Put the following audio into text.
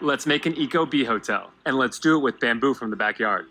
Let's make an eco bee hotel, and let's do it with bamboo from the backyard.